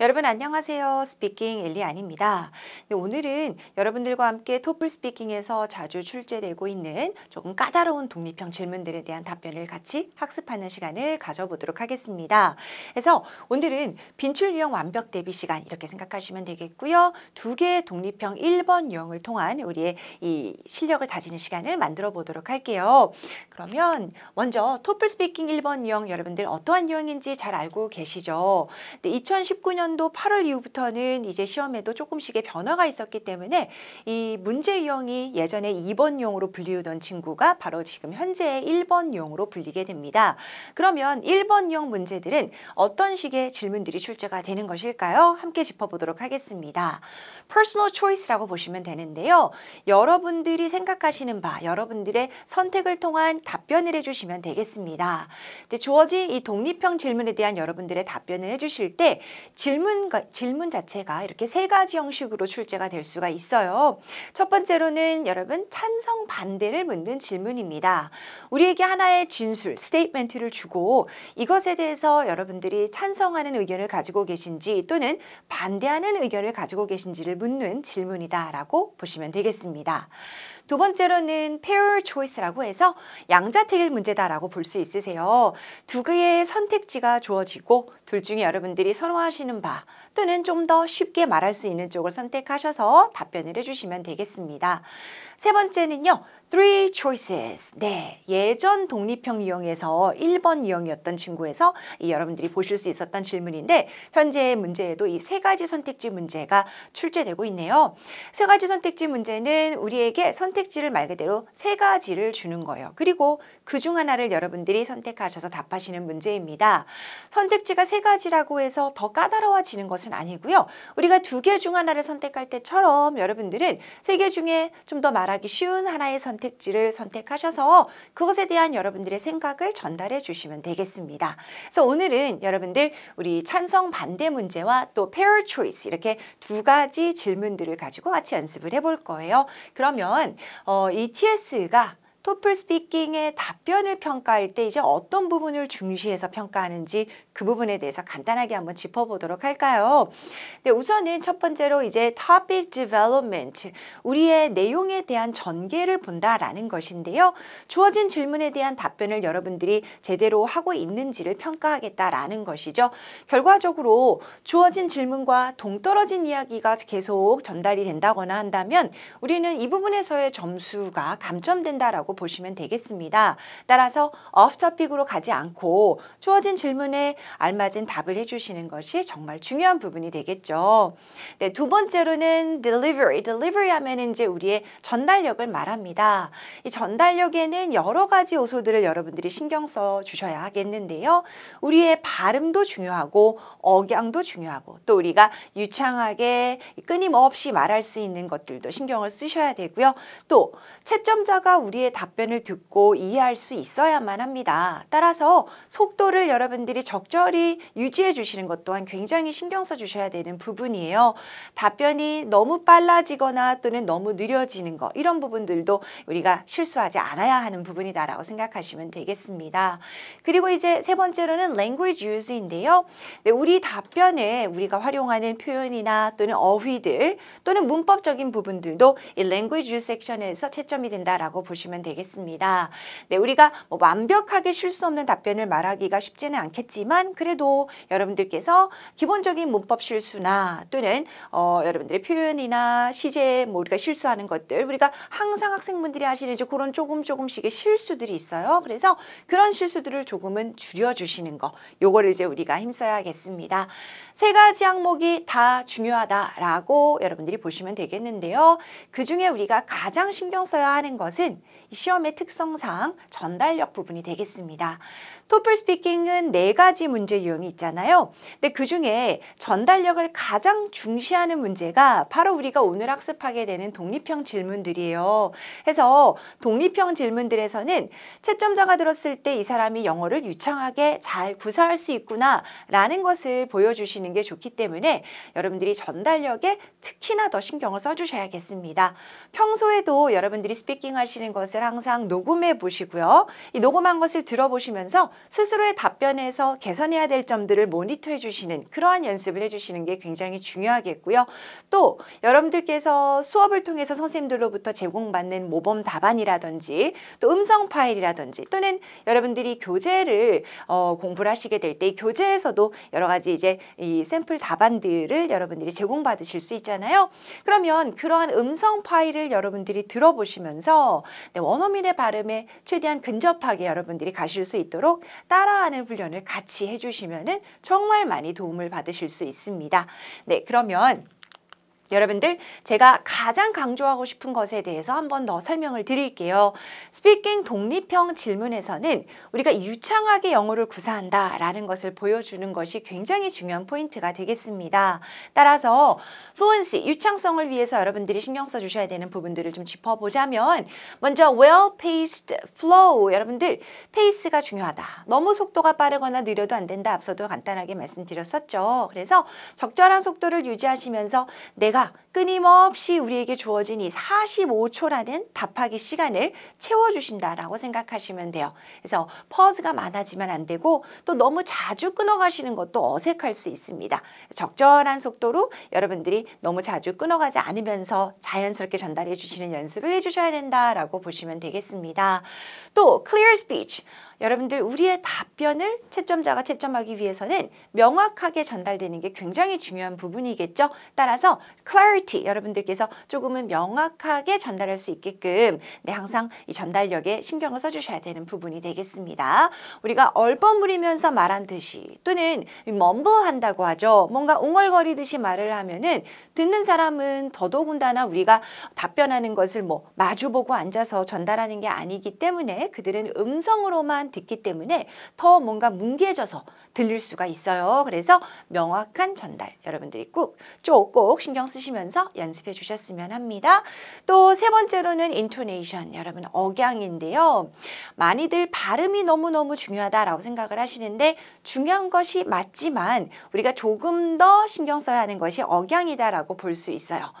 여러분 안녕하세요. speaking 엘리안입니다. 네, 오늘은 여러분들과 함께 토플 speaking에서 자주 출제되고 있는 조금 까다로운 독립형 질문들에 대한 답변을 같이 학습하는 시간을 가져보도록 하겠습니다. 그래서 오늘은 빈출 유형 완벽 대비 시간 이렇게 생각하시면 되겠고요. 두 개의 독립형 1번 유형을 통한 우리의 이 실력을 다지는 시간을 만들어 보도록 할게요. 그러면 먼저 토플 speaking 1번 유형 여러분들 어떠한 유형인지 잘 알고 계시죠? 네, 2019년 2014년도 8월 이후부터는 이제 시험에도 조금씩의 변화가 있었기 때문에 이 문제 유형이 예전에 2번 유형으로 불리우던 친구가 바로 지금 현재의 1번 유형으로 불리게 됩니다. 그러면 1번 유형 문제들은 어떤 식의 질문들이 출제가 되는 것일까요? 함께 짚어보도록 하겠습니다. personal choice라고 보시면 되는데요. 여러분들이 생각하시는 바, 여러분들의 선택을 통한 답변을 해주시면 되겠습니다. 주어진 이 독립형 질문에 대한 여러분들의 답변을 해주실 때 질문 질문, 질문 자체가 이렇게 세 가지 형식으로 출제가 될 수가 있어요. 첫 번째로는 여러분 찬성 반대를 묻는 질문입니다. 우리에게 하나의 진술, statement를 주고 이것에 대해서 여러분들이 찬성하는 의견을 가지고 계신지 또는 반대하는 의견을 가지고 계신지를 묻는 질문이다라고 보시면 되겠습니다. 두 번째로는 paired choice라고 해서 양자택일 문제다라고 볼 수 있으세요. 두 개의 선택지가 주어지고 둘 중에 여러분들이 선호하시는 바 또는 좀 더 쉽게 말할 수 있는 쪽을 선택하셔서 답변을 해주시면 되겠습니다. 세 번째는요. Three choices. 네. 예전 독립형 유형에서 1번 유형이었던 친구에서 이 여러분들이 보실 수 있었던 질문인데 현재 문제에도 이 세 가지 선택지 문제가 출제되고 있네요. 세 가지 선택지 문제는 우리에게 선택지를 말 그대로 세 가지를 주는 거예요. 그리고 그 중 하나를 여러분들이 선택하셔서 답하시는 문제입니다. 선택지가 세 가지라고 해서 더 까다로워지는 것은 아니고요. 우리가 두 개 중 하나를 선택할 때처럼 여러분들은 세 개 중에 좀 더 말하기 쉬운 하나의 선택 선택지를 선택하셔서 그것에 대한 여러분들의 생각을 전달해 주시면 되겠습니다. 그래서 오늘은 여러분들 우리 찬성 반대 문제와 또 pair choice 이렇게 두 가지 질문들을 가지고 같이 연습을 해볼 거예요. 그러면 어, 이 TS가 토플 스피킹의 답변을 평가할 때 이제 어떤 부분을 중시해서 평가하는지 그 부분에 대해서 간단하게 한번 짚어보도록 할까요? 네, 우선은 첫 번째로 이제 topic development, 우리의 내용에 대한 전개를 본다라는 것인데요. 주어진 질문에 대한 답변을 여러분들이 제대로 하고 있는지를 평가하겠다라는 것이죠. 결과적으로 주어진 질문과 동떨어진 이야기가 계속 전달이 된다거나 한다면 우리는 이 부분에서의 점수가 감점된다라고 보시면 되겠습니다. 따라서 topic으로 가지 않고 주어진 질문에 알맞은 답을 해주시는 것이 정말 중요한 부분이 되겠죠. 네, 두 번째로는 delivery. delivery 하면 이제 우리의 전달력을 말합니다. 이 전달력에는 여러 가지 요소들을 여러분들이 신경 써 주셔야 하겠는데요. 우리의 발음도 중요하고 억양도 중요하고 또 우리가 유창하게 끊임없이 말할 수 있는 것들도 신경을 쓰셔야 되고요. 또 채점자가 우리의 답변을 듣고 이해할 수 있어야만 합니다. 따라서 속도를 여러분들이 적절 적절히 유지해 주시는 것 또한 굉장히 신경 써 주셔야 되는 부분이에요. 답변이 너무 빨라지거나 또는 너무 느려지는 거 이런 부분들도 우리가 실수하지 않아야 하는 부분이다라고 생각하시면 되겠습니다. 그리고 이제 세 번째로는 language use인데요. 네, 우리 답변에 우리가 활용하는 표현이나 또는 어휘들 또는 문법적인 부분들도 이 language use 섹션에서 채점이 된다라고 보시면 되겠습니다. 네, 우리가 뭐 완벽하게 실수 없는 답변을 말하기가 쉽지는 않겠지만 그래도 여러분들께서 기본적인 문법 실수나 또는 어, 여러분들의 표현이나 시제 뭐 우리가 실수하는 것들 우리가 항상 학생분들이 하시는 이제 그런 조금 조금씩의 실수들이 있어요. 그래서 그런 실수들을 조금은 줄여주시는 거 요거를 이제 우리가 힘써야겠습니다. 세 가지 항목이 다 중요하다라고 여러분들이 보시면 되겠는데요. 그 중에 우리가 가장 신경 써야 하는 것은 시험의 특성상 전달력 부분이 되겠습니다. 토플 스피킹은 네 가지 문제 유형이 있잖아요. 근데 그 중에 전달력을 가장 중시하는 문제가 바로 우리가 오늘 학습하게 되는 독립형 질문들이에요. 해서 독립형 질문들에서는 채점자가 들었을 때 이 사람이 영어를 유창하게 잘 구사할 수 있구나 라는 것을 보여주시는 게 좋기 때문에 여러분들이 전달력에 특히나 더 신경을 써주셔야겠습니다. 평소에도 여러분들이 스피킹 하시는 것을 항상 녹음해 보시고요. 이 녹음한 것을 들어보시면서 스스로의 답변에서 개선해야 될 점들을 모니터해 주시는 그러한 연습을 해주시는 게 굉장히 중요하겠고요. 또 여러분들께서 수업을 통해서 선생님들로부터 제공받는 모범 답안이라든지 또 음성 파일이라든지 또는 여러분들이 교재를 어, 공부를 하시게 될때이 교재에서도 여러 가지 이제 이 샘플 답안들을 여러분들이 제공받으실 수 있잖아요. 그러면 그러한 음성 파일을 여러분들이 들어보시면서 네, 원어민의 발음에 최대한 근접하게 여러분들이 가실 수 있도록 따라하는 훈련을 같이 해주시면 정말 많이 도움을 받으실 수 있습니다. 네, 그러면 여러분들 제가 가장 강조하고 싶은 것에 대해서 한 번 더 설명을 드릴게요. speaking 독립형 질문에서는 우리가 유창하게 영어를 구사한다 라는 것을 보여주는 것이 굉장히 중요한 포인트가 되겠습니다. 따라서 fluency, 유창성을 위해서 여러분들이 신경 써주셔야 되는 부분들을 좀 짚어보자면 먼저 well-paced flow, 여러분들 페이스가 중요하다. 너무 속도가 빠르거나 느려도 안 된다. 앞서도 간단하게 말씀드렸었죠. 그래서 적절한 속도를 유지하시면서 내가 내가 끊임없이 우리에게 주어진 이 45초라는 답하기 시간을 채워주신다라고 생각하시면 돼요. 그래서 퍼즈가 많아지면 안 되고 또 너무 자주 끊어가시는 것도 어색할 수 있습니다. 적절한 속도로 여러분들이 너무 자주 끊어가지 않으면서 자연스럽게 전달해 주시는 연습을 해주셔야 된다라고 보시면 되겠습니다. 또 clear speech. 여러분들 우리의 답변을 채점자가 채점하기 위해서는 명확하게 전달되는 게 굉장히 중요한 부분이겠죠. 따라서 clarity 여러분들께서 조금은 명확하게 전달할 수 있게끔 네, 항상 이 전달력에 신경을 써주셔야 되는 부분이 되겠습니다. 우리가 얼버무리면서 말한 듯이 또는 멈블한다고 하죠. 뭔가 웅얼거리듯이 말을 하면은 듣는 사람은 더더군다나 우리가 답변하는 것을 뭐 마주보고 앉아서 전달하는 게 아니기 때문에 그들은 음성으로만 듣기 때문에 더 뭔가 뭉개져서 들릴 수가 있어요. 그래서 명확한 전달 여러분들이 꼭쭉 신경 쓰시면서 연습해 주셨으면 합니다. 또 세 번째로는 intonation 여러분 억양인데요. 많이들 발음이 너무너무 중요하다라고 생각을 하시는데 중요한 것이 맞지만 우리가 조금 더 신경 써야 하는 것이 억양이다라고 볼 수 있어요.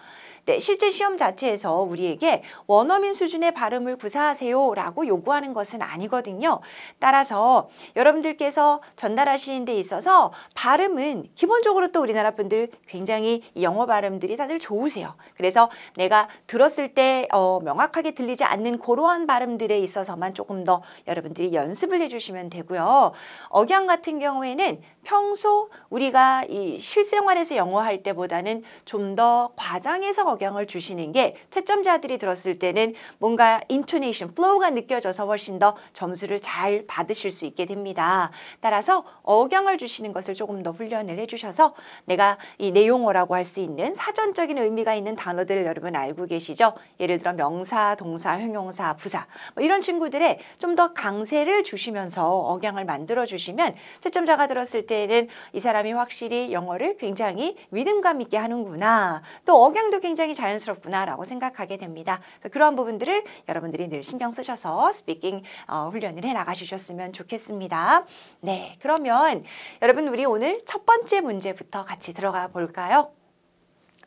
네, 실제 시험 자체에서 우리에게 원어민 수준의 발음을 구사하세요 라고 요구하는 것은 아니거든요. 따라서 여러분들께서 전달하시는 데 있어서 발음은 기본적으로 또 우리나라 분들 굉장히 영어 발음들이 다들 좋으세요. 그래서 내가 들었을 때 어, 명확하게 들리지 않는 그러한 발음들에 있어서만 조금 더 여러분들이 연습을 해주시면 되고요. 억양 같은 경우에는 평소 우리가 이 실생활에서 영어 할 때보다는 좀 더 과장해서 억양을 주시는 게 채점자들이 들었을 때는 뭔가 intonation, flow가 느껴져서 훨씬 더 점수를 잘 받으실 수 있게 됩니다. 따라서 억양을 주시는 것을 조금 더 훈련을 해주셔서 내가 이 내용어라고 할 수 있는 사전적인 의미가 있는 단어들을 여러분 알고 계시죠? 예를 들어 명사, 동사, 형용사, 부사 뭐 이런 친구들의 좀 더 강세를 주시면서 억양을 만들어 주시면 채점자가 들었을 때는 이 사람이 확실히 영어를 굉장히 믿음감 있게 하는구나 또 억양도 굉장히 자연스럽구나라고 생각하게 됩니다. 그러한 부분들을 여러분들이 늘 신경 쓰셔서 스피킹 어, 훈련을 해 나가주셨으면 좋겠습니다. 네, 그러면 여러분 우리 오늘 첫 번째 문제부터 같이 들어가 볼까요?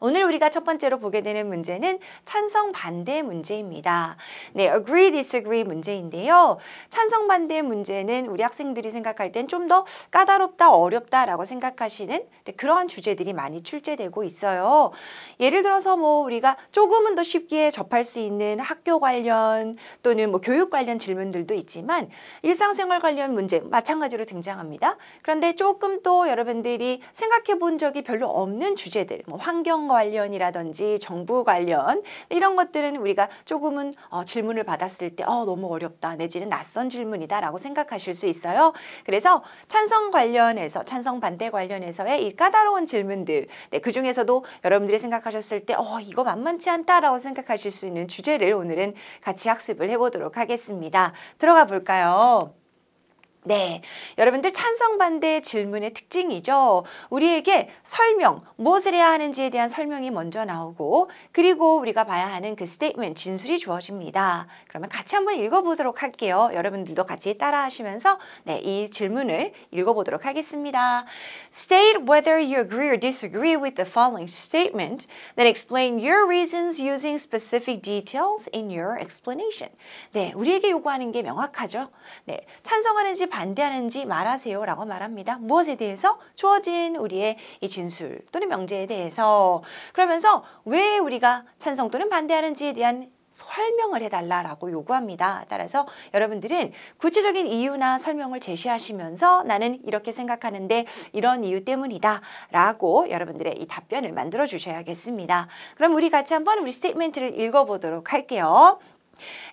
오늘 우리가 첫 번째로 보게 되는 문제는 찬성 반대 문제입니다. 네, agree, disagree 문제인데요. 찬성 반대 문제는 우리 학생들이 생각할 땐 좀 더 까다롭다, 어렵다라고 생각하시는 그러한 주제들이 많이 출제되고 있어요. 예를 들어서 뭐 우리가 조금은 더 쉽게 접할 수 있는 학교 관련 또는 뭐 교육 관련 질문들도 있지만 일상생활 관련 문제 마찬가지로 등장합니다. 그런데 조금 또 여러분들이 생각해 본 적이 별로 없는 주제들, 뭐 환경 관련이라든지 정부 관련 이런 것들은 우리가 조금은 어, 질문을 받았을 때 어, 너무 어렵다 내지는 낯선 질문이다라고 생각하실 수 있어요. 그래서 찬성 관련해서 찬성 반대 관련해서의 이 까다로운 질문들 네, 그 중에서도 여러분들이 생각하셨을 때 어, 이거 만만치 않다라고 생각하실 수 있는 주제를 오늘은 같이 학습을 해보도록 하겠습니다. 들어가 볼까요? 네, 여러분들 찬성 반대 질문의 특징이죠. 우리에게 설명, 무엇을 해야 하는지에 대한 설명이 먼저 나오고 그리고 우리가 봐야 하는 그 statement, 진술이 주어집니다. 그러면 같이 한번 읽어보도록 할게요. 여러분들도 같이 따라하시면서 네, 이 질문을 읽어보도록 하겠습니다. State whether you agree or disagree with the following statement, then explain your reasons using specific details in your explanation. 네, 우리에게 요구하는 게 명확하죠. 네, 찬성하는지 반대하는지 말하세요 라고 말합니다. 무엇에 대해서? 주어진 우리의 이 진술 또는 명제에 대해서 그러면서 왜 우리가 찬성 또는 반대하는지에 대한 설명을 해달라라고 요구합니다. 따라서 여러분들은 구체적인 이유나 설명을 제시하시면서 나는 이렇게 생각하는데 이런 이유 때문이다 라고 여러분들의 이 답변을 만들어 주셔야겠습니다. 그럼 우리 같이 한번 우리 statement를 읽어보도록 할게요.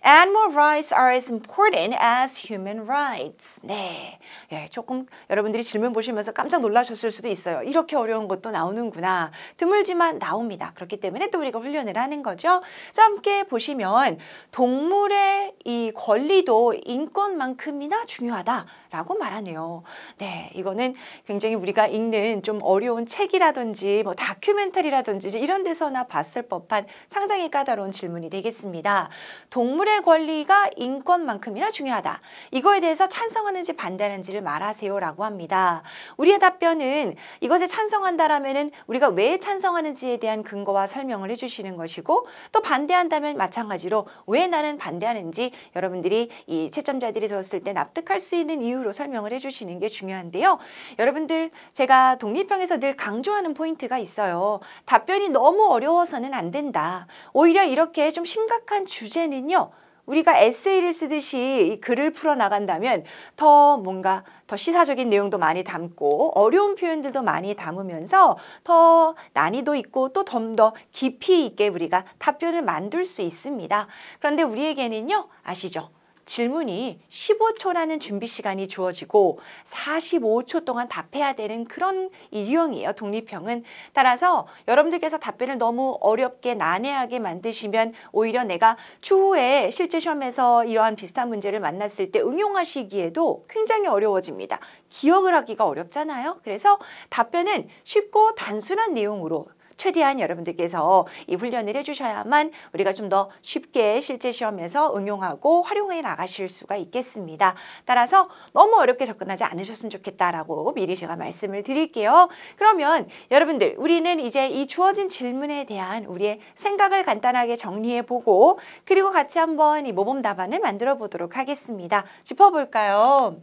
Animal rights are as important as human rights. 네. 예, 조금 여러분들이 질문 보시면서 깜짝 놀라셨을 수도 있어요. 이렇게 어려운 것도 나오는구나. 드물지만 나옵니다. 그렇기 때문에 또 우리가 훈련을 하는 거죠. 자, 함께 보시면 동물의 이 권리도 인권만큼이나 중요하다라고 말하네요. 네, 이거는 굉장히 우리가 읽는 좀 어려운 책이라든지 뭐 다큐멘터리라든지 이런 데서나 봤을 법한 상당히 까다로운 질문이 되겠습니다. 동 물의 권리가 인권만큼이나 중요하다. 이거에 대해서 찬성하는지 반대하는지를 말하세요라고 합니다. 우리의 답변은 이것에 찬성한다라면은 우리가 왜 찬성하는지에 대한 근거와 설명을 해주시는 것이고 또 반대한다면 마찬가지로 왜 나는 반대하는지 여러분들이 이 채점자들이 들었을 때 납득할 수 있는 이유로 설명을 해주시는 게 중요한데요. 여러분들 제가 독립형에서 늘 강조하는 포인트가 있어요. 답변이 너무 어려워서는 안 된다. 오히려 이렇게 좀 심각한 주제는 때는요. 우리가 에세이를 쓰듯이 이 글을 풀어 나간다면 더 뭔가 더 시사적인 내용도 많이 담고 어려운 표현들도 많이 담으면서 더 난이도 있고 또 좀 더 깊이 있게 우리가 답변을 만들 수 있습니다. 그런데 우리에게는요, 아시죠? 질문이 15초라는 준비 시간이 주어지고 45초 동안 답해야 되는 그런 유형이에요. 독립형은. 따라서 여러분들께서 답변을 너무 어렵게 난해하게 만드시면 오히려 내가 추후에 실제 시험에서 이러한 비슷한 문제를 만났을 때 응용하시기에도 굉장히 어려워집니다. 기억을 하기가 어렵잖아요. 그래서 답변은 쉽고 단순한 내용으로 최대한 여러분들께서 이 훈련을 해주셔야만 우리가 좀 더 쉽게 실제 시험에서 응용하고 활용해 나가실 수가 있겠습니다. 따라서 너무 어렵게 접근하지 않으셨으면 좋겠다라고 미리 제가 말씀을 드릴게요. 그러면 여러분들 우리는 이제 이 주어진 질문에 대한 우리의 생각을 간단하게 정리해 보고 그리고 같이 한번 이 모범 답안을 만들어 보도록 하겠습니다. 짚어볼까요?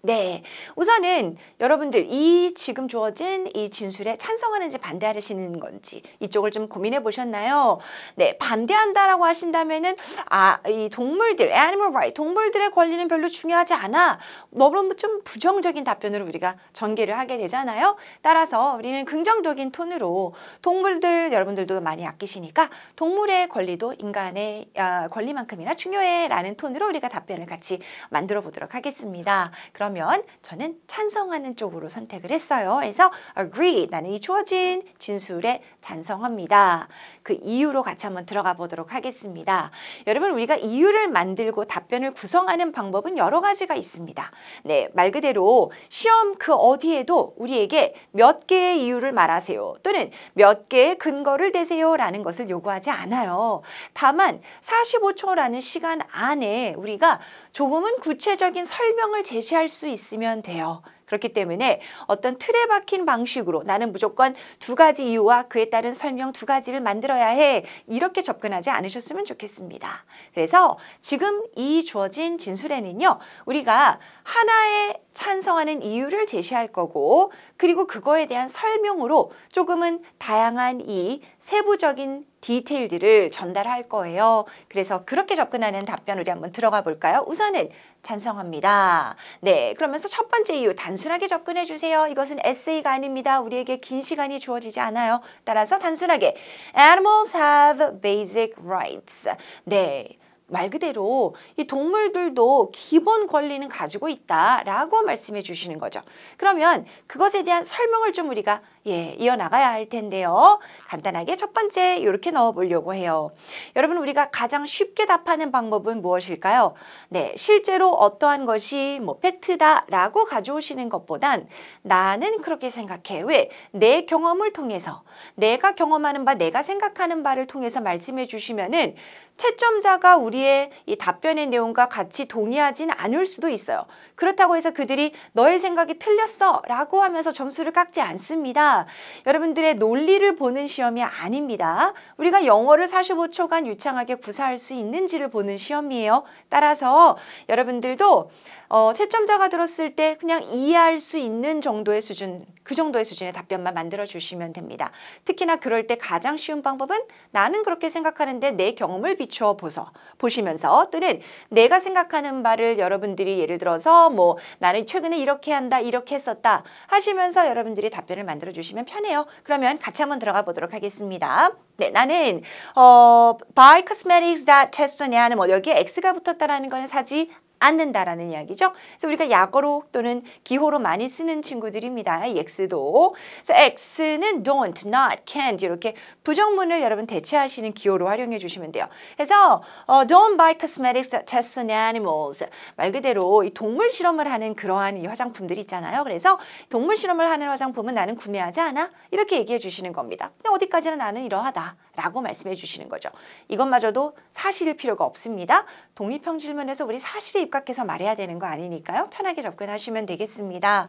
네. 우선은 여러분들 이 지금 주어진 이 진술에 찬성하는지 반대하시는 건지 이쪽을 좀 고민해 보셨나요? 네. 반대한다라고 하신다면은 아, 이 동물들, animal right, 동물들의 권리는 별로 중요하지 않아. 너무 좀 부정적인 답변으로 우리가 전개를 하게 되잖아요. 따라서 우리는 긍정적인 톤으로 동물들 여러분들도 많이 아끼시니까 동물의 권리도 인간의 아, 권리만큼이나 중요해 라는 톤으로 우리가 답변을 같이 만들어 보도록 하겠습니다. 그럼 그러면 저는 찬성하는 쪽으로 선택을 했어요. 그래서 agree 나는 이 주어진 진술에 찬성합니다. 그 이유로 같이 한번 들어가 보도록 하겠습니다. 여러분 우리가 이유를 만들고 답변을 구성하는 방법은 여러 가지가 있습니다. 네, 말 그대로 시험 그 어디에도 우리에게 몇 개의 이유를 말하세요. 또는 몇 개의 근거를 대세요 라는 것을 요구하지 않아요. 다만 45초라는 시간 안에 우리가 조금은 구체적인 설명을 제시할 수 있으면 돼요. 그렇기 때문에 어떤 틀에 박힌 방식으로 나는 무조건 두 가지 이유와 그에 따른 설명 두 가지를 만들어야 해. 이렇게 접근하지 않으셨으면 좋겠습니다. 그래서 지금 이 주어진 진술에는요. 우리가 하나의 찬성하는 이유를 제시할 거고 그리고 그거에 대한 설명으로 조금은 다양한 이 세부적인 디테일들을 전달할 거예요. 그래서 그렇게 접근하는 답변 우리 한번 들어가 볼까요? 우선은 찬성합니다. 네, 그러면서 첫 번째 이유 단순하게 접근해 주세요. 이것은 에세이가 아닙니다. 우리에게 긴 시간이 주어지지 않아요. 따라서 단순하게 Animals have basic rights. 네, 말 그대로 이 동물들도 기본 권리는 가지고 있다라고 말씀해 주시는 거죠. 그러면 그것에 대한 설명을 좀 우리가 예, 이어나가야 할 텐데요. 간단하게 첫 번째 이렇게 넣어보려고 해요. 여러분 우리가 가장 쉽게 답하는 방법은 무엇일까요? 네, 실제로 어떠한 것이 뭐 팩트다라고 가져오시는 것보단 나는 그렇게 생각해. 왜? 내 경험을 통해서 내가 경험하는 바, 내가 생각하는 바를 통해서 말씀해 주시면은 채점자가 우리의 이 답변의 내용과 같이 동의하진 않을 수도 있어요. 그렇다고 해서 그들이 너의 생각이 틀렸어 라고 하면서 점수를 깎지 않습니다. 여러분들의 논리를 보는 시험이 아닙니다. 우리가 영어를 45초간 유창하게 구사할 수 있는지를 보는 시험이에요. 따라서 여러분들도 어, 채점자가 들었을 때 그냥 이해할 수 있는 정도의 수준, 그 정도의 수준의 답변만 만들어 주시면 됩니다. 특히나 그럴 때 가장 쉬운 방법은 나는 그렇게 생각하는데 내 경험을 비추어 보서 보시면서 또는 내가 생각하는 바를 여러분들이 예를 들어서 뭐 나는 최근에 이렇게 한다, 이렇게 했었다 하시면서 여러분들이 답변을 만들어 주시면 편해요. 그러면 같이 한번 들어가 보도록 하겠습니다. 네, 나는 어, buy cosmetics that test on animal 여기에 X가 붙었다라는 거는 사지 않는다라는 이야기죠. 그래서 우리가 약어로 또는 기호로 많이 쓰는 친구들입니다. 이 x도. 그래서 x는 don't, not, can't 이렇게 부정문을 여러분 대체하시는 기호로 활용해 주시면 돼요. 그래서 어, don't buy cosmetics that test on animals. 말 그대로 이 동물 실험을 하는 그러한 이 화장품들이 있잖아요. 그래서 동물 실험을 하는 화장품은 나는 구매하지 않아. 이렇게 얘기해 주시는 겁니다. 근데 어디까지나 나는 이러하다. 라고 말씀해 주시는 거죠. 이것마저도 사실일 필요가 없습니다. 독립형 질문에서 우리 사실에 입각해서 말해야 되는 거 아니니까요. 편하게 접근하시면 되겠습니다.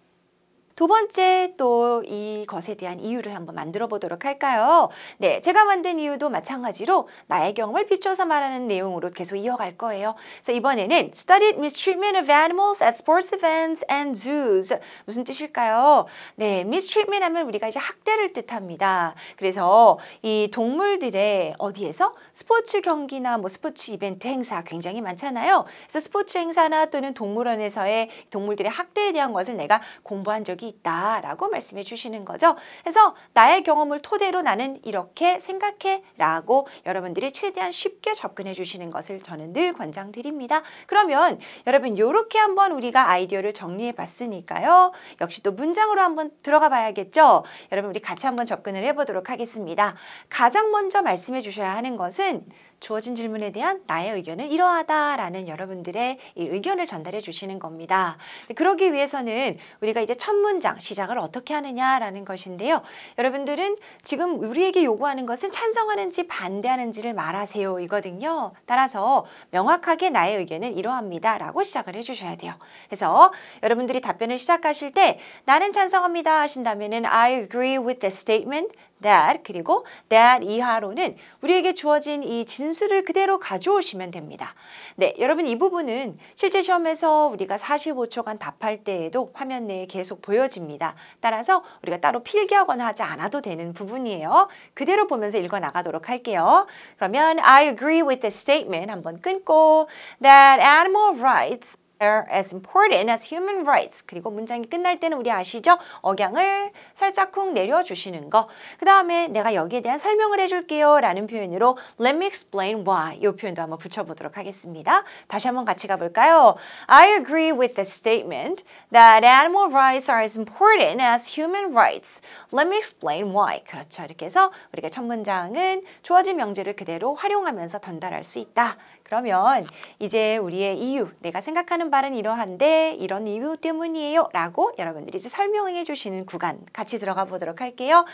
두 번째 또 이 것에 대한 이유를 한번 만들어 보도록 할까요? 네, 제가 만든 이유도 마찬가지로 나의 경험을 비춰서 말하는 내용으로 계속 이어갈 거예요. 그래서 이번에는 studied mistreatment of animals at sports events and zoos. 무슨 뜻일까요? 네, mistreatment 하면 우리가 이제 학대를 뜻합니다. 그래서 이 동물들의 어디에서 스포츠 경기나 뭐 스포츠 이벤트 행사 굉장히 많잖아요. 그래서 스포츠 행사나 또는 동물원에서의 동물들의 학대에 대한 것을 내가 공부한 적이 있다라고 말씀해 주시는 거죠. 그래서 나의 경험을 토대로 나는 이렇게 생각해 라고 여러분들이 최대한 쉽게 접근해 주시는 것을 저는 늘 권장드립니다. 그러면 여러분 이렇게 한번 우리가 아이디어를 정리해 봤으니까요. 역시 또 문장으로 한번 들어가 봐야겠죠. 여러분 우리 같이 한번 접근을 해보도록 하겠습니다. 가장 먼저 말씀해 주셔야 하는 것은 주어진 질문에 대한 나의 의견은 이러하다라는 여러분들의 이 의견을 전달해 주시는 겁니다. 그러기 위해서는 우리가 이제 첫 문장 시작을 어떻게 하느냐라는 것인데요. 여러분들은 지금 우리에게 요구하는 것은 찬성하는지 반대하는지를 말하세요 이거든요. 따라서 명확하게 나의 의견은 이러합니다 라고 시작을 해주셔야 돼요. 그래서 여러분들이 답변을 시작하실 때 나는 찬성합니다 하신다면 은 I agree with the statement that 그리고 that 이하로는 우리에게 주어진 이 진술을 그대로 가져오시면 됩니다. 네, 여러분 이 부분은 실제 시험에서 우리가 45초간 답할 때에도 화면 내에 계속 보여집니다. 따라서 우리가 따로 필기하거나 하지 않아도 되는 부분이에요. 그대로 보면서 읽어 나가도록 할게요. 그러면 I agree with the statement 한번 끊고 that animal rights are as important as human rights. 그리고 문장이 끝날 때는 우리 아시죠? 억양을 살짝 쿵 내려주시는 거. 그 다음에 내가 여기에 대한 설명을 해줄게요. 라는 표현으로 let me explain why. 이 표현도 한번 붙여보도록 하겠습니다. 다시 한번 같이 가볼까요? I agree with the statement that animal rights are as important as human rights. Let me explain why. 그렇죠. 이렇게 해서 우리가 첫 문장은 주어진 명제를 그대로 활용하면서 전달할 수 있다. 그러면 이제 우리의 이유, 내가 생각하는 바는 이러한데 이런 이유 때문이에요 라고 여러분들이 이제 설명해 주시는 구간 같이 들어가 보도록 할게요.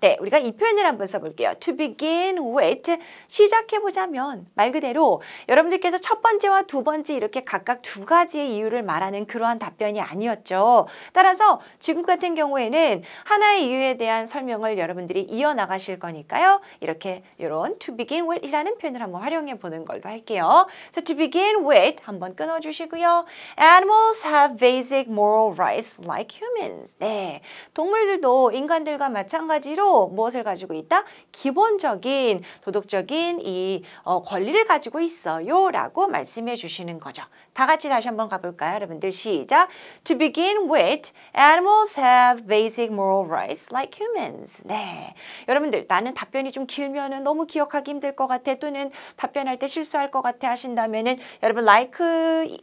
네, 우리가 이 표현을 한번 써볼게요. To begin with, 시작해 보자면 말 그대로 여러분들께서 첫 번째와 두 번째 이렇게 각각 두 가지의 이유를 말하는 그러한 답변이 아니었죠. 따라서 지금 같은 경우에는 하나의 이유에 대한 설명을 여러분들이 이어나가실 거니까요. 이렇게 이런 to begin with 이라는 표현을 한번 활용해 보는 걸로 할게요. So to begin with 한번 끊어주시고요. Animals have basic moral rights like humans. 네, 동물들도 인간들과 마찬가지로 무엇을 가지고 있다? 기본적인 도덕적인 이 어, 권리를 가지고 있어요 라고 말씀해 주시는 거죠. 다 같이 다시 한번 가볼까요, 여러분들? 시작. To begin with, animals have basic moral rights like humans. 네, 여러분들 나는 답변이 좀 길면 은 너무 기억하기 힘들 것 같아 또는 답변할 때 실수할 것 같아 하신다면은 여러분 like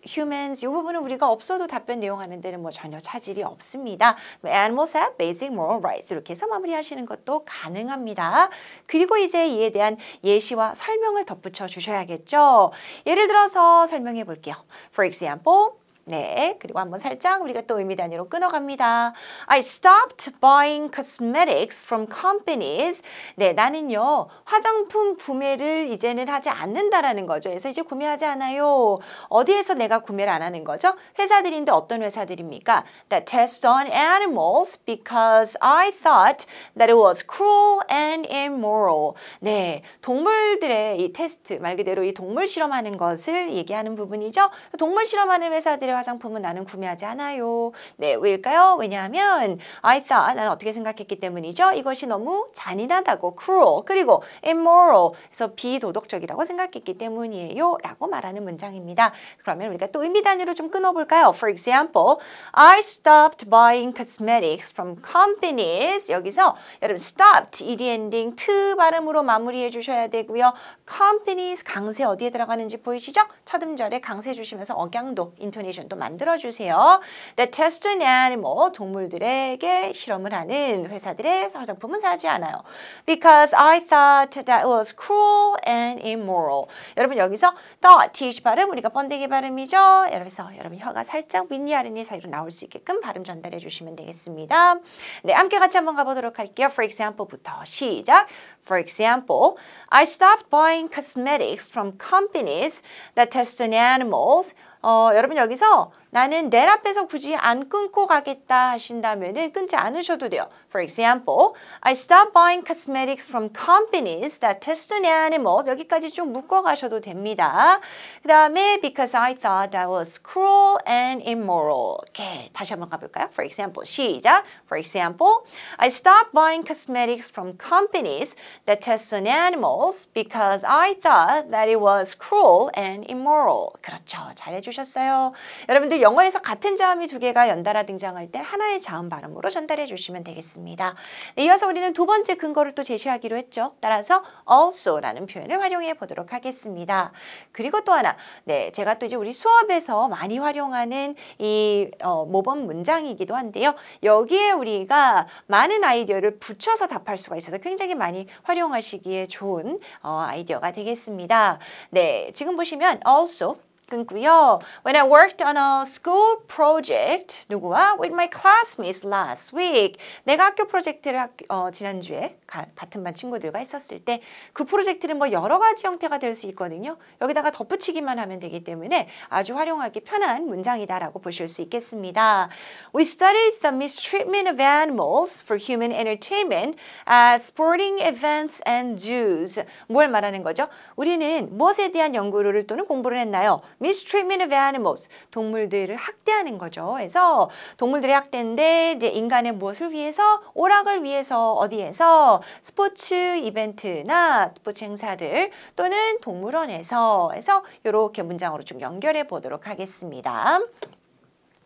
humans 이 부분은 우리가 없어도 답변 내용하는 데는 뭐 전혀 차질이 없습니다. Animals have basic moral rights 이렇게 해서 마무리하시는 것도 가능합니다. 그리고 이제 이에 대한 예시와 설명을 덧붙여 주셔야겠죠. 예를 들어서 설명해 볼게요. For example, 네, 그리고 한번 살짝 우리가 또 의미 단위로 끊어갑니다. I stopped buying cosmetics from companies. 네, 나는요 화장품 구매를 이제는 하지 않는다라는 거죠. 그래서 이제 구매하지 않아요. 어디에서 내가 구매를 안 하는 거죠? 회사들인데 어떤 회사들입니까? That test on animals because I thought that it was cruel and immoral. 네, 동물들의 이 테스트 말 그대로 이 동물 실험하는 것을 얘기하는 부분이죠. 동물 실험하는 회사들의 화장품은 나는 구매하지 않아요. 네, 왜일까요? 왜냐하면 I thought, 나는 어떻게 생각했기 때문이죠. 이것이 너무 잔인하다고, cruel, 그리고 immoral, 그래서 비도덕적이라고 생각했기 때문이에요. 라고 말하는 문장입니다. 그러면 우리가 또 의미 단위로 좀 끊어볼까요? For example, I stopped buying cosmetics from companies. 여기서 여러분 stopped, ed ending, 트 발음으로 마무리해 주셔야 되고요. companies, 강세 어디에 들어가는지 보이시죠? 첫 음절에 강세 주시면서 억양도, intonation 또 만들어주세요. That test on animals, 동물들에게 실험을 하는 회사들의 화장품은 사지 않아요. Because I thought that was cruel and immoral. 여러분 여기서 thought, th 발음 우리가 번데기 발음이죠. 그래서 여러분 혀가 살짝 윗니 아랫니 사이로 나올 수 있게끔 발음 전달해 주시면 되겠습니다. 네, 함께 같이 한번 가보도록 할게요. For example부터 시작. For example, I stopped buying cosmetics from companies that test on animals 어, 여러분 여기서 나는 내 앞에서 굳이 안 끊고 가겠다 하신다면 끊지 않으셔도 돼요. For example, I stopped buying cosmetics from companies that test on animals. 여기까지 쭉 묶어 가셔도 됩니다. 그 다음에 because I thought that was cruel and immoral. 오케이, 다시 한번 가볼까요? For example, 시작. For example, I stopped buying cosmetics from companies that test on animals because I thought that it was cruel and immoral. 그렇죠. 잘해주셨어요. 여러분들 영어에서 같은 자음이 두 개가 연달아 등장할 때 하나의 자음 발음으로 전달해 주시면 되겠습니다. 네, 이어서 우리는 두 번째 근거를 또 제시하기로 했죠. 따라서 also라는 표현을 활용해 보도록 하겠습니다. 그리고 또 하나, 네, 제가 또 이제 우리 수업에서 많이 활용하는 이 어, 모범 문장이기도 한데요. 여기에 우리가 많은 아이디어를 붙여서 답할 수가 있어서 굉장히 많이 활용하시기에 좋은 어, 아이디어가 되겠습니다. 네, 지금 보시면 also 끊고요. When I worked on a school project, 누구와? With my classmates last week. 내가 학교 프로젝트를 학, 어, 지난주에 가, 같은 반 친구들과 했었을 때 그 프로젝트는 뭐 여러 가지 형태가 될 수 있거든요. 여기다가 덧붙이기만 하면 되기 때문에 아주 활용하기 편한 문장이다라고 보실 수 있겠습니다. We studied the mistreatment of animals for human entertainment at sporting events and zoos. 뭘 말하는 거죠? 우리는 무엇에 대한 연구를 또는 공부를 했나요? Mistreatment of animals. 동물들을 학대하는 거죠. 그래서 동물들의 학대인데 이제 인간의 무엇을 위해서 오락을 위해서 어디에서 스포츠 이벤트나 스포츠 행사들 또는 동물원에서 해서 이렇게 문장으로 쭉 연결해 보도록 하겠습니다.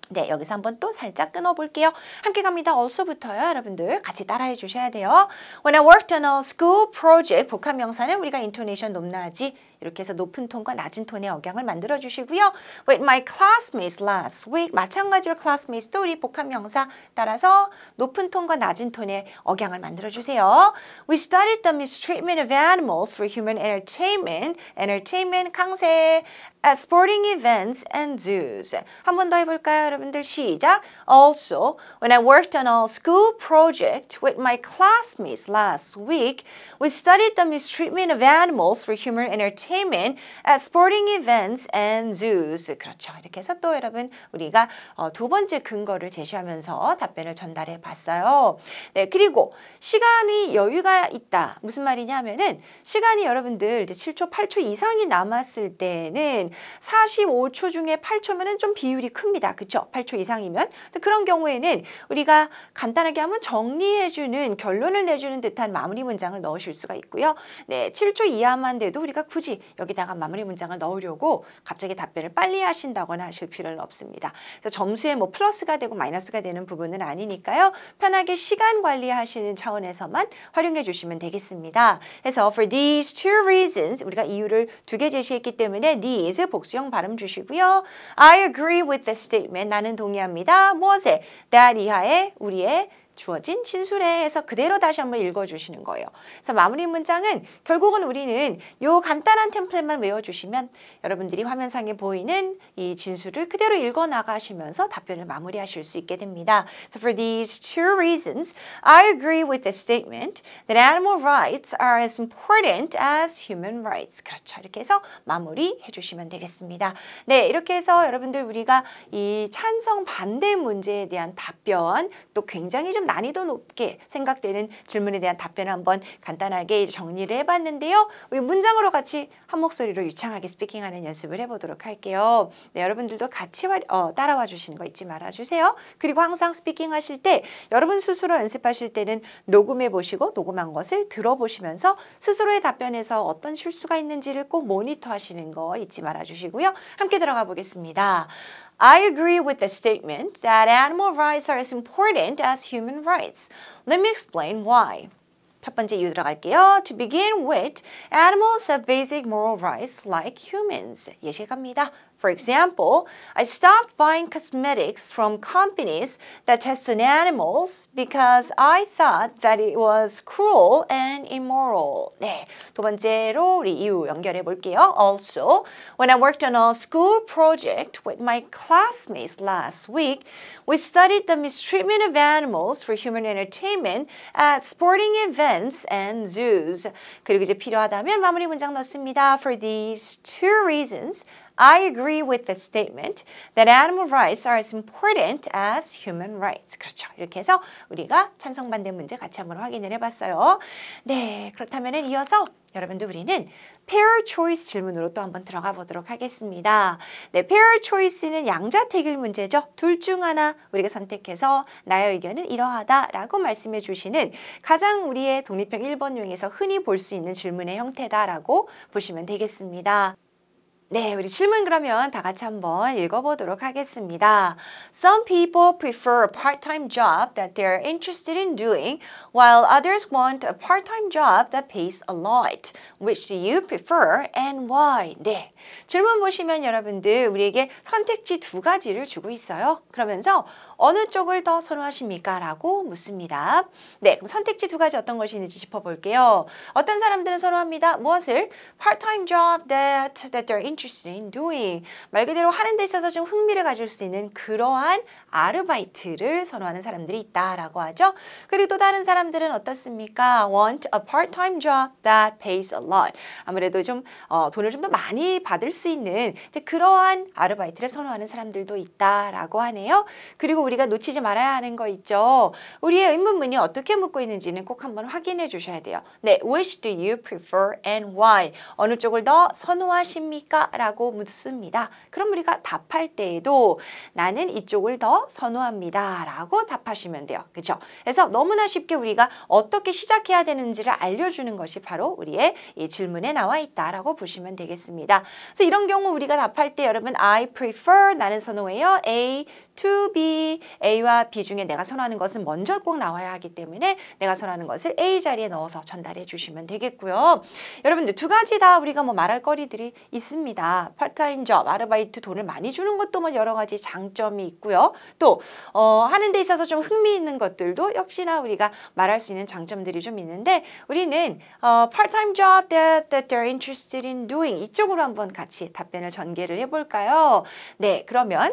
네, 여기서 한번 또 살짝 끊어볼게요. 함께 갑니다. also부터요. 여러분들 같이 따라해 주셔야 돼요. When I worked on a school project, 복합 명사는 우리가 인토네이션 높낮이 이렇게 해서 높은 톤과 낮은 톤의 억양을 만들어 주시고요. With my classmates last week 마찬가지로 classmates도 우리 복합 명사 따라서 높은 톤과 낮은 톤의 억양을 만들어 주세요. We studied the mistreatment of animals for human entertainment. entertainment 강세 at sporting events and zoos. 한 번 더 해볼까요, 여러분들? 시작. Also, when I worked on a school project with my classmates last week, we studied the mistreatment of animals for human entertainment entertainment at sporting events and zoos. 그렇죠. 이렇게 해서 또 여러분 우리가 어, 두 번째 근거를 제시하면서 답변을 전달해 봤어요. 네, 그리고 시간이 여유가 있다. 무슨 말이냐 하면은 시간이 여러분들 이제 7초, 8초 이상이 남았을 때는 45초 중에 8초면은 좀 비율이 큽니다. 그렇죠? 8초 이상이면. 그런 경우에는 우리가 간단하게 하면 정리해 주는 결론을 내주는 듯한 마무리 문장을 넣으실 수가 있고요. 네, 7초 이하만 돼도 우리가 굳이 여기다가 마무리 문장을 넣으려고 갑자기 답변을 빨리 하신다거나 하실 필요는 없습니다. 그래서 점수에 뭐 플러스가 되고 마이너스가 되는 부분은 아니니까요. 편하게 시간 관리하시는 차원에서만 활용해 주시면 되겠습니다. 그래서 for these two reasons 우리가 이유를 두 개 제시했기 때문에 these 복수형 발음 주시고요. I agree with the statement. 나는 동의합니다. 무엇에? that 이하의 우리의 주어진 진술에 해서 그대로 다시 한번 읽어주시는 거예요. 그래서 마무리 문장은 결국은 우리는 요 간단한 템플릿만 외워주시면 여러분들이 화면상에 보이는 이 진술을 그대로 읽어 나가시면서 답변을 마무리하실 수 있게 됩니다. So for these two reasons, I agree with the statement that animal rights are as important as human rights. 그렇죠. 이렇게 해서 마무리해 주시면 되겠습니다. 네, 이렇게 해서 여러분들 우리가 이 찬성 반대 문제에 대한 답변 또 굉장히 좀 난이도 높게 생각되는 질문에 대한 답변을 한번 간단하게 정리를 해봤는데요. 우리 문장으로 같이 한 목소리로 유창하게 스피킹하는 연습을 해보도록 할게요. 네, 여러분들도 같이 어, 따라와 주시는 거 잊지 말아주세요. 그리고 항상 스피킹 하실 때 여러분 스스로 연습하실 때는 녹음해 보시고 녹음한 것을 들어보시면서 스스로의 답변에서 어떤 실수가 있는지를 꼭 모니터 하시는 거 잊지 말아주시고요. 함께 들어가 보겠습니다. I agree with the statement that animal rights are as important as human rights. Let me explain why. 첫 번째 이유 들어갈게요. To begin with, animals have basic moral rights like humans. 예시 갑니다. For example, I stopped buying cosmetics from companies that test on animals because I thought that it was cruel and immoral. 네, 두 번째로 우리 이유 연결해 볼게요. Also, when I worked on a school project with my classmates last week, we studied the mistreatment of animals for human entertainment at sporting events and zoos. 그리고 이제 필요하다면 마무리 문장 넣습니다. For these two reasons, I agree with the statement that animal rights are as important as human rights. 그렇죠. 이렇게 해서 우리가 찬성 반대 문제 같이 한번 확인을 해봤어요. 네, 그렇다면 이어서 여러분들 우리는 pair choice 질문으로 또 한번 들어가 보도록 하겠습니다. 네, pair choice는 양자택일 문제죠. 둘 중 하나 우리가 선택해서 나의 의견은 이러하다라고 말씀해 주시는 가장 우리의 독립형 1번용에서 흔히 볼 수 있는 질문의 형태다라고 보시면 되겠습니다. 네, 우리 질문 그러면 다 같이 한번 읽어보도록 하겠습니다. Some people prefer a part-time job that they're interested in doing, while others want a part-time job that pays a lot. Which do you prefer and why? 네, 질문 보시면 여러분들 우리에게 선택지 두 가지를 주고 있어요. 그러면서 어느 쪽을 더 선호하십니까? 라고 묻습니다. 네, 그럼 선택지 두 가지 어떤 것이 있는지 짚어볼게요. 어떤 사람들은 선호합니다. 무엇을? Part-time job that, that they're interested in doing. 말 그대로 하는 데 있어서 좀 흥미를 가질 수 있는 그러한 아르바이트를 선호하는 사람들이 있다라고 하죠. 그리고 또 다른 사람들은 어떻습니까? Want a part-time job that pays a lot. 아무래도 좀 어, 돈을 좀 더 많이 받을 수 있는 이제 그러한 아르바이트를 선호하는 사람들도 있다라고 하네요. 그리고 우리가 놓치지 말아야 하는 거 있죠. 우리의 의문문이 어떻게 묻고 있는지는 꼭 한번 확인해 주셔야 돼요. 네, which do you prefer and why? 어느 쪽을 더 선호하십니까? 라고 묻습니다. 그럼 우리가 답할 때에도 나는 이쪽을 더 선호합니다. 라고 답하시면 돼요. 그렇죠? 그래서 너무나 쉽게 우리가 어떻게 시작해야 되는지를 알려주는 것이 바로 우리의 이 질문에 나와 있다라고 보시면 되겠습니다. 그래서 이런 경우 우리가 답할 때 여러분 I prefer 나는 선호해요. A to B, A와 B 중에 내가 선호하는 것은 먼저 꼭 나와야 하기 때문에 내가 선호하는 것을 A 자리에 넣어서 전달해 주시면 되겠고요. 여러분들 두 가지 다 우리가 뭐 말할 거리들이 있습니다. 파트타임 접, 아르바이트 돈을 많이 주는 것도 뭐 여러 가지 장점이 있고요. 또 어, 하는 데 있어서 좀 흥미있는 것들도 역시나 우리가 말할 수 있는 장점들이 좀 있는데 우리는 어, part-time job that, that they're interested in doing 이쪽으로 한번 같이 답변을 전개를 해볼까요? 네, 그러면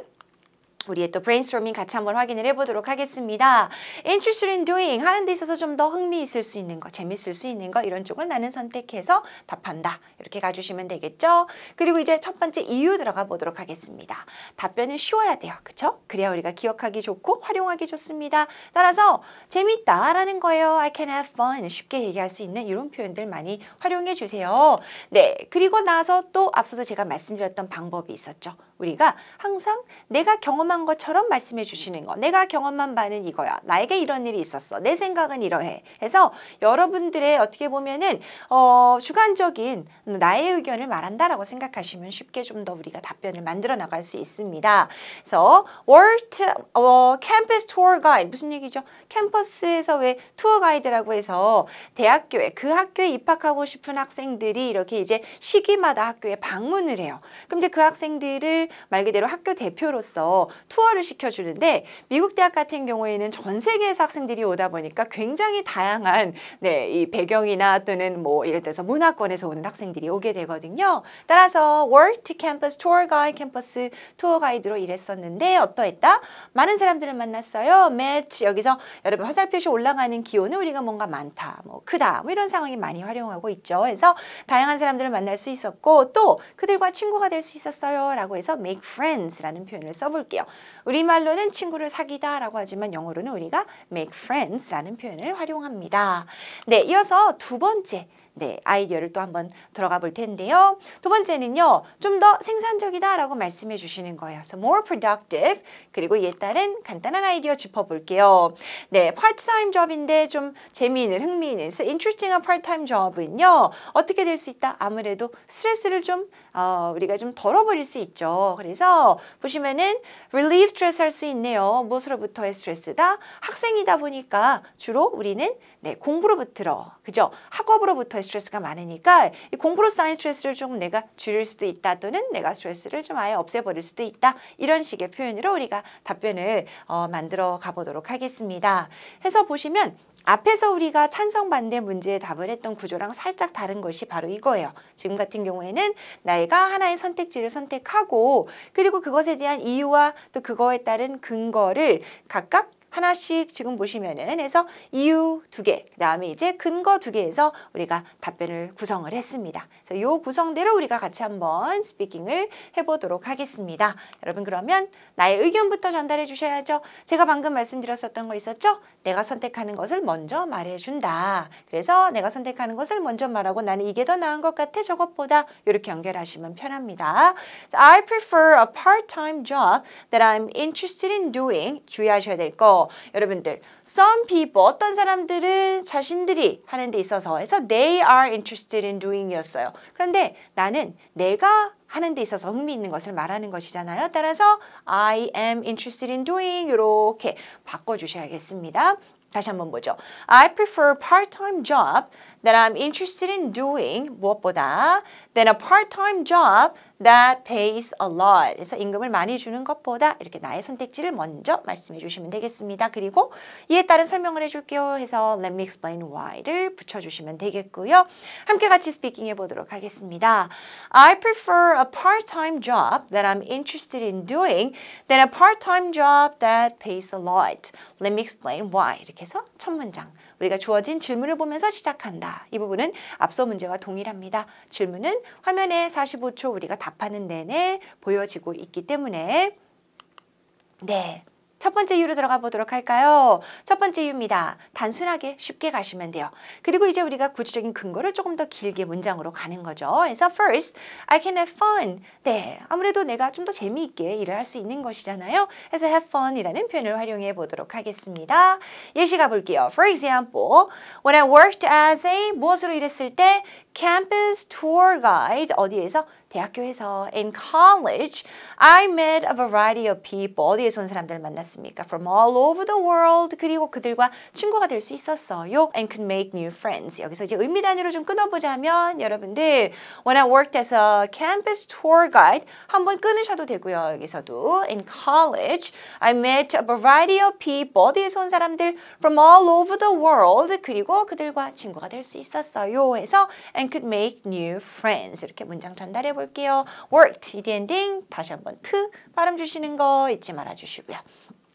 우리의 또 브레인스토밍 같이 한번 확인을 해보도록 하겠습니다. interested in doing 하는 데 있어서 좀 더 흥미 있을 수 있는 거, 재밌을 수 있는 거 이런 쪽을 나는 선택해서 답한다. 이렇게 가주시면 되겠죠. 그리고 이제 첫 번째 이유 들어가 보도록 하겠습니다. 답변은 쉬워야 돼요. 그쵸? 그래야 우리가 기억하기 좋고 활용하기 좋습니다. 따라서 재밌다 라는 거예요. I can have fun. 쉽게 얘기할 수 있는 이런 표현들 많이 활용해 주세요. 네. 그리고 나서 또 앞서도 제가 말씀드렸던 방법이 있었죠. 우리가 항상 내가 경험한 것처럼 말씀해 주시는 거. 내가 경험한 바는 이거야. 나에게 이런 일이 있었어. 내 생각은 이러해. 해서 여러분들의 어떻게 보면은 어, 주관적인 나의 의견을 말한다라고 생각하시면 쉽게 좀 더 우리가 답변을 만들어 나갈 수 있습니다. 그래서 월트 어, 캠퍼스 투어 가이드 무슨 얘기죠? 캠퍼스에서 왜 투어 가이드라고 해서 대학교에 그 학교에 입학하고 싶은 학생들이 이렇게 이제 시기마다 학교에 방문을 해요. 그럼 이제 그 학생들을 말 그대로 학교 대표로서 투어를 시켜주는데 미국 대학 같은 경우에는 전 세계에서 학생들이 오다 보니까 굉장히 다양한 네, 이 배경이나 또는 뭐 예를 들어서 문화권에서 오는 학생들이 오게 되거든요. 따라서 Work Campus Tour Guide 캠퍼스 투어 가이드로 일했었는데 어떠했다? 많은 사람들을 만났어요. Met 여기서 여러분 화살표시 올라가는 기호는 우리가 뭔가 많다, 뭐 크다, 뭐 이런 상황이 많이 활용하고 있죠. 그래서 다양한 사람들을 만날 수 있었고 또 그들과 친구가 될 수 있었어요 라고 해서 make friends라는 표현을 써볼게요. 우리말로는 친구를 사귀다 라고 하지만 영어로는 우리가 make friends라는 표현을 활용합니다. 네, 이어서 두 번째 네, 아이디어를 또 한번 들어가 볼 텐데요. 두 번째는요, 좀 더 생산적이다라고 말씀해 주시는 거예요. So more productive. 그리고 이에 따른 간단한 아이디어 짚어 볼게요. 네, part-time job인데 좀 재미있는, 흥미있는, so interesting한 part-time job은요, 어떻게 될 수 있다? 아무래도 스트레스를 좀 어, 우리가 좀 덜어버릴 수 있죠. 그래서 보시면은 relieve stress 할 수 있네요. 무엇으로부터의 스트레스다? 학생이다 보니까 주로 우리는 네, 공부로부터, 그죠? 학업으로부터 의 스트레스가 많으니까 이 공부로 쌓인 스트레스를 조금 내가 줄일 수도 있다 또는 내가 스트레스를 좀 아예 없애버릴 수도 있다. 이런 식의 표현으로 우리가 답변을 어, 만들어 가보도록 하겠습니다. 해서 보시면 앞에서 우리가 찬성 반대 문제에 답을 했던 구조랑 살짝 다른 것이 바로 이거예요. 지금 같은 경우에는 내가 하나의 선택지를 선택하고 그리고 그것에 대한 이유와 또 그거에 따른 근거를 각각 하나씩 지금 보시면은 해서 이유 두 개, 그 다음에 이제 근거 두 개에서 우리가 답변을 구성을 했습니다. 그래서 요 구성대로 우리가 같이 한번 스피킹을 해보도록 하겠습니다. 여러분 그러면 나의 의견부터 전달해 주셔야죠. 제가 방금 말씀드렸었던 거 있었죠? 내가 선택하는 것을 먼저 말해준다. 그래서 내가 선택하는 것을 먼저 말하고 나는 이게 더 나은 것 같아 저것보다 이렇게 연결하시면 편합니다. I prefer a part-time job that I'm interested in doing. 주의하셔야 될 거. 여러분들 some people 어떤 사람들은 자신들이 하는 데 있어서 해서 they are interested in doing 이었어요. 그런데 나는 내가 하는 데 있어서 흥미 있는 것을 말하는 것이잖아요. 따라서 I am interested in doing 이렇게 바꿔주셔야겠습니다. 다시 한번 보죠. I prefer part-time job that I'm interested in doing 무엇보다 than a part-time job that pays a lot. 그래서 임금을 많이 주는 것보다 이렇게 나의 선택지를 먼저 말씀해 주시면 되겠습니다. 그리고 이에 따른 설명을 해줄게요 해서 let me explain why를 붙여주시면 되겠고요. 함께 같이 스피킹 해보도록 하겠습니다. I prefer a part-time job that I'm interested in doing than a part-time job that pays a lot. Let me explain why. 이렇게 해서 첫 문장. 우리가 주어진 질문을 보면서 시작한다. 이 부분은 앞서 문제와 동일합니다. 질문은 화면에 45초 우리가 답하는 내내 보여지고 있기 때문에 네. 첫 번째 이유로 들어가 보도록 할까요? 첫 번째 이유입니다. 단순하게 쉽게 가시면 돼요. 그리고 이제 우리가 구체적인 근거를 조금 더 길게 문장으로 가는 거죠. 그래서 first, I can have fun. 네, 아무래도 내가 좀 더 재미있게 일을 할 수 있는 것이잖아요. 그래서 have fun이라는 표현을 활용해 보도록 하겠습니다. 예시 가볼게요. For example, when I worked as a 무엇으로 일했을 때 campus tour guide 어디에서 대학교에서 in college I met a variety of people 어디에서 온 사람들을 만났습니까? From all over the world 그리고 그들과 친구가 될 수 있었어요 and could make new friends 여기서 이제 의미 단위로 좀 끊어보자면 여러분들 when I worked as a campus tour guide 한번 끊으셔도 되고요 여기서도 in college I met a variety of people 어디에서 온 사람들 from all over the world 그리고 그들과 친구가 될 수 있었어요 해서 and could make new friends. 이렇게 문장 전달해 볼게요. worked, ed 엔딩 다시 한번 t 발음 주시는 거 잊지 말아 주시고요.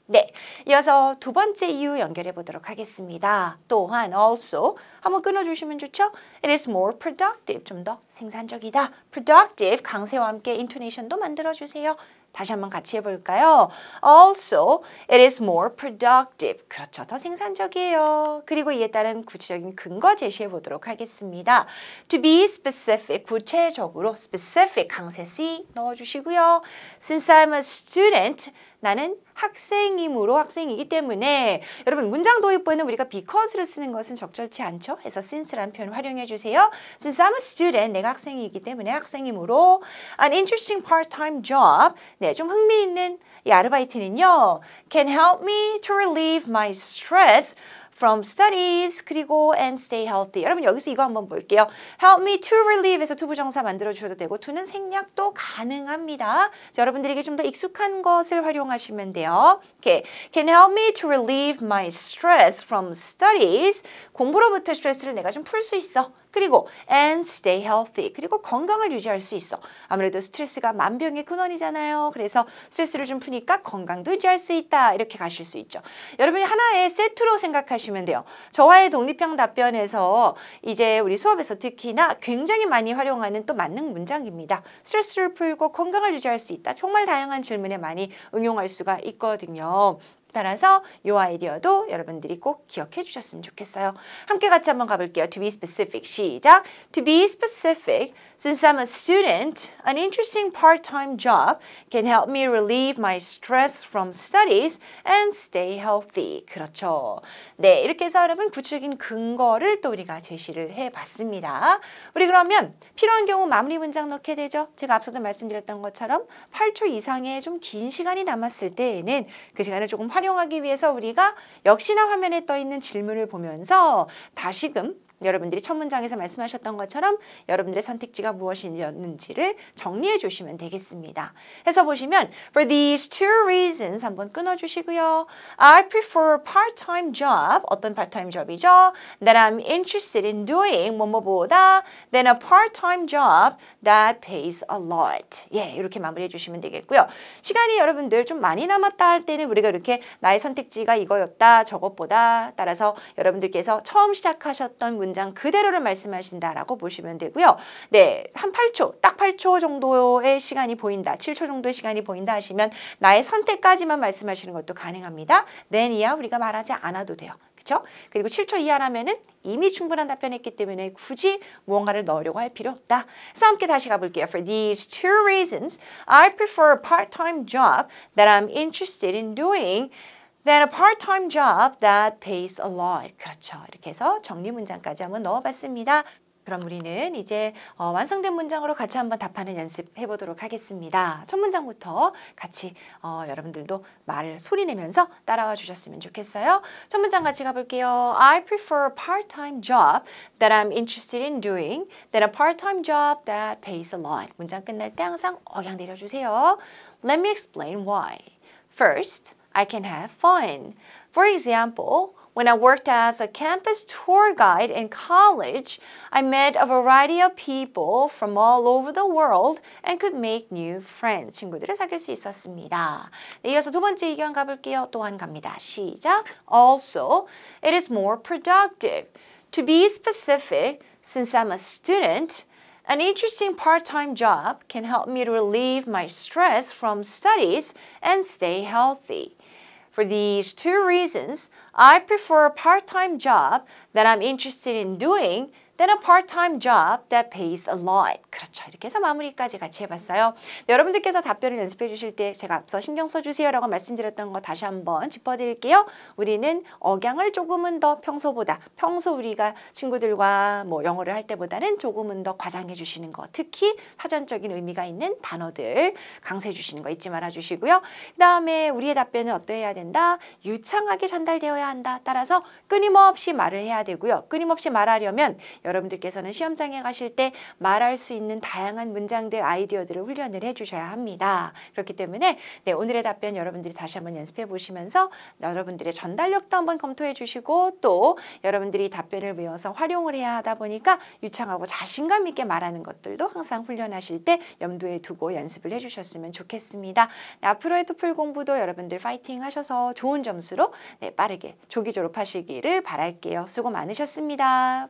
네, 이어서 두 번째 이유 연결해 보도록 하겠습니다. 또한 also 한번 끊어주시면 좋죠? It is more productive, 좀 더 생산적이다. productive, 강세와 함께 intonation도 만들어주세요. 다시 한번 같이 해볼까요? Also, it is more productive. 그렇죠. 더 생산적이에요. 그리고 이에 따른 구체적인 근거 제시해 보도록 하겠습니다. To be specific, 구체적으로 specific 강세 C 넣어주시고요. Since I'm a student, 나는 학생이므로 학생이기 때문에 여러분 문장 도입부에는 우리가 because를 쓰는 것은 적절치 않죠. 해서 since라는 표현 활용해 주세요. Since I'm a student, 내가 학생이기 때문에 학생이므로 an interesting part-time job, 네, 좀 흥미있는 이 아르바이트는요. can help me to relieve my stress from studies 그리고 and stay healthy. 여러분 여기서 이거 한번 볼게요. help me to relieve에서 to부정사 만들어 주셔도 되고 to는 생략도 가능합니다. 자, 여러분들에게 좀 더 익숙한 것을 활용하시면 돼요. Okay. Can help me to relieve my stress from studies. 공부로부터 스트레스를 내가 좀 풀 수 있어. 그리고 and stay healthy. 그리고 건강을 유지할 수 있어. 아무래도 스트레스가 만병의 근원이잖아요. 그래서 스트레스를 좀 푸니까 건강도 유지할 수 있다. 이렇게 가실 수 있죠. 여러분이 하나의 세트로 생각하시면 돼요. 저와의 독립형 답변에서 이제 우리 수업에서 특히나 굉장히 많이 활용하는 또 만능 문장입니다. 스트레스를 풀고 건강을 유지할 수 있다. 정말 다양한 질문에 많이 응용할 수가 있거든요. 따라서 이 아이디어도 여러분들이 꼭 기억해 주셨으면 좋겠어요. 함께 같이 한번 가볼게요. To be specific. 시작. To be specific, since I'm a student, an interesting part-time job can help me relieve my stress from studies and stay healthy. 그렇죠. 네, 이렇게 해서 여러분 구체적인 근거를 또 우리가 제시를 해봤습니다. 우리 그러면 필요한 경우 마무리 문장 넣게 되죠. 제가 앞서도 말씀드렸던 것처럼 8초 이상의 좀 긴 시간이 남았을 때에는 그 시간을 조금 활용 활용하기 위해서 우리가 역시나 화면에 떠 있는 질문을 보면서 다시금 여러분들이 첫 문장에서 말씀하셨던 것처럼 여러분들의 선택지가 무엇이었는지를 정리해 주시면 되겠습니다. 해서 보시면 for these two reasons 한번 끊어 주시고요. I prefer part-time job 어떤 part-time job이죠? that I'm interested in doing 뭐뭐보다 than a part-time job that pays a lot. 예, 이렇게 마무리해 주시면 되겠고요. 시간이 여러분들 좀 많이 남았다 할 때는 우리가 이렇게 나의 선택지가 이거였다 저것보다 따라서 여러분들께서 처음 시작하셨던 문장 그대로를 말씀하신다라고 보시면 되고요. 네, 한 8초, 딱 8초 정도의 시간이 보인다, 7초 정도의 시간이 보인다 하시면 나의 선택까지만 말씀하시는 것도 가능합니다. then 이하 우리가 말하지 않아도 돼요. 그렇죠? 그리고 7초 이하라면은 이미 충분한 답변했기 때문에 굳이 무언가를 넣으려고 할 필요 없다. 그래서 함께 다시 가볼게요. For these two reasons, I prefer a part-time job that I'm interested in doing than a part-time job that pays a lot. 그렇죠. 이렇게 해서 정리 문장까지 한번 넣어봤습니다. 그럼 우리는 이제 어, 완성된 문장으로 같이 한번 답하는 연습 해 보도록 하겠습니다. 첫 문장부터 같이 어, 여러분들도 말을 소리 내면서 따라와 주셨으면 좋겠어요. 첫 문장 같이 가볼게요. I prefer a part-time job that I'm interested in doing than a part-time job that pays a lot. 문장 끝날 때 항상 억양 내려주세요. Let me explain why. First, I can have fun. For example, when I worked as a campus tour guide in college, I met a variety of people from all over the world and could make new friends. 친구들을 사귈 수 있었습니다. 네, 이어서 두 번째 의견 가볼게요. 또한 갑니다. 시작. Also, it is more productive. To be specific, since I'm a student, An interesting part-time job can help me to relieve my stress from studies and stay healthy. For these two reasons, I prefer a part-time job that I'm interested in doing than a part-time job that pays a lot. 그렇죠. 이렇게 해서 마무리까지 같이 해봤어요. 네, 여러분들께서 답변을 연습해 주실 때 제가 앞서 신경 써주세요 라고 말씀드렸던 거 다시 한번 짚어드릴게요. 우리는 억양을 조금은 더 평소보다 평소 우리가 친구들과 뭐 영어를 할 때보다는 조금은 더 과장해 주시는 거 특히 사전적인 의미가 있는 단어들 강세해 주시는 거 잊지 말아 주시고요. 그 다음에 우리의 답변은 어떠해야 된다? 유창하게 전달되어야 한다. 따라서 끊임없이 말을 해야 되고요. 끊임없이 말하려면 여러분들께서는 시험장에 가실 때 말할 수 있는 다양한 문장들, 아이디어들을 훈련을 해주셔야 합니다. 그렇기 때문에 네, 오늘의 답변 여러분들이 다시 한번 연습해 보시면서 여러분들의 전달력도 한번 검토해 주시고 또 여러분들이 답변을 외워서 활용을 해야 하다 보니까 유창하고 자신감 있게 말하는 것들도 항상 훈련하실 때 염두에 두고 연습을 해주셨으면 좋겠습니다. 네, 앞으로의 토플 공부도 여러분들 파이팅 하셔서 좋은 점수로 네, 빠르게 조기 졸업하시기를 바랄게요. 수고 많으셨습니다.